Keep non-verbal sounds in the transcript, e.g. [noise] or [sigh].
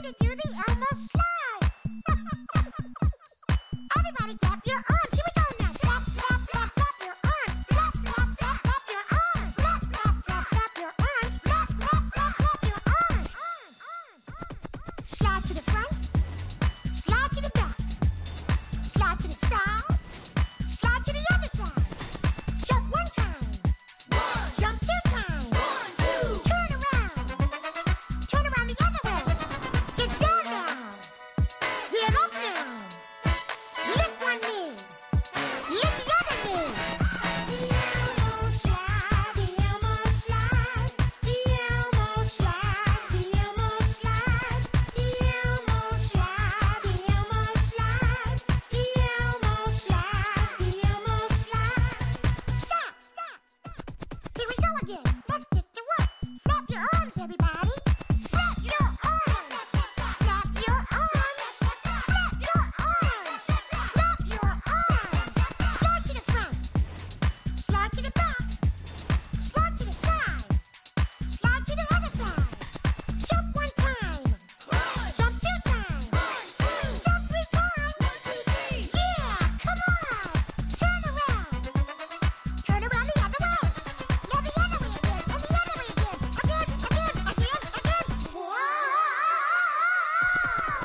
going to do the Elmo Let's get to work. Snap your arms, everybody. Ah! [laughs]